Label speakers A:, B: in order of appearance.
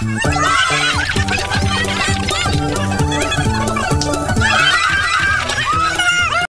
A: Bye.